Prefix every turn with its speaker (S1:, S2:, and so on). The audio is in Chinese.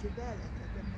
S1: 去带来的，对？